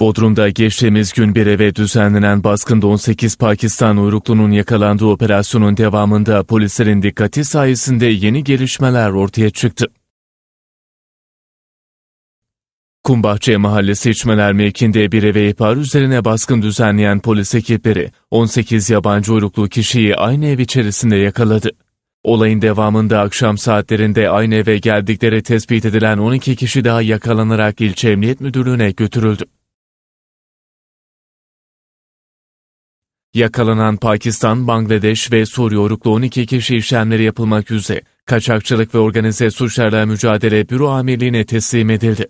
Bodrum'da geçtiğimiz gün bir eve düzenlenen baskında 18 Pakistan uyruklunun yakalandığı operasyonun devamında polislerin dikkati sayesinde yeni gelişmeler ortaya çıktı. Kumbahçe Mahallesi İçmeler mevkinde bir eve ihbar üzerine baskın düzenleyen polis ekipleri 18 yabancı uyruklu kişiyi aynı ev içerisinde yakaladı. Olayın devamında akşam saatlerinde aynı eve geldikleri tespit edilen 12 kişi daha yakalanarak ilçe emniyet müdürlüğüne götürüldü. Yakalanan Pakistan, Bangladeş ve Suriye uyruklu 12 kişi işlemleri yapılmak üzere Kaçakçılık ve Organize Suçlarla Mücadele Büro Amirliğine teslim edildi.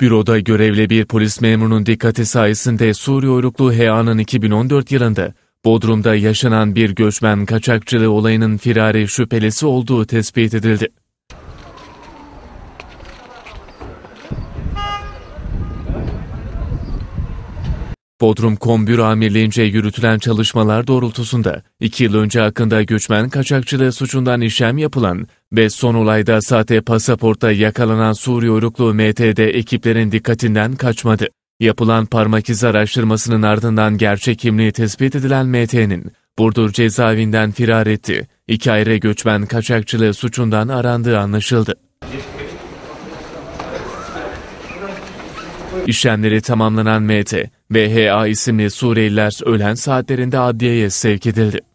Büroda görevli bir polis memurunun dikkati sayesinde Suriye uyruklu HEA'nın 2014 yılında Bodrum'da yaşanan bir göçmen kaçakçılığı olayının firari şüphelisi olduğu tespit edildi. Bodrum Kombür Amirliğince yürütülen çalışmalar doğrultusunda 2 yıl önce hakkında göçmen kaçakçılığı suçundan işlem yapılan ve son olayda sahte pasaportta yakalanan Suriye uyruklu MTD ekiplerin dikkatinden kaçmadı. Yapılan parmak izi araştırmasının ardından gerçek kimliği tespit edilen MT'nin Burdur cezaevinden firar etti. İki ayrı göçmen kaçakçılığı suçundan arandığı anlaşıldı. İşlemleri tamamlanan MT ve HA isimli Suriyeliler öğlen saatlerinde adliyeye sevk edildi.